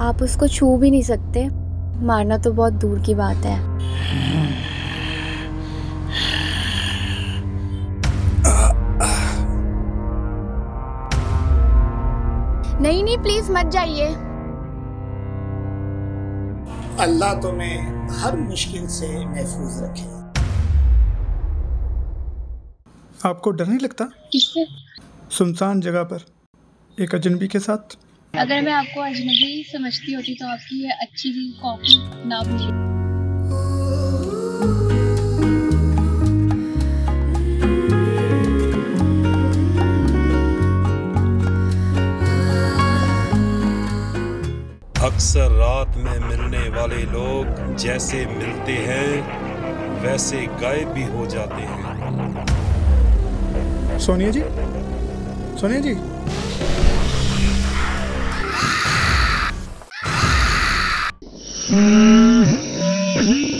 आप उसको छू भी नहीं सकते। मारना तो बहुत दूर की बात है। नहीं नहीं प्लीज़ मत जाइए। अल्लाह तुम्हें हर मुश्किल से महफूज रखे। आपको डर नहीं लगता? किससे? सुनसान जगह पर एक अजनबी के साथ। अगर मैं आपको अजनबी समझती होती तो आपकी ये अच्छी सी कॉफ़ी ना भी अक्सर रात में मिलने वाले लोग जैसे मिलते हैं वैसे गायब भी हो जाते हैं। सोनिया जी? सोनिया जी? Mm-hmm.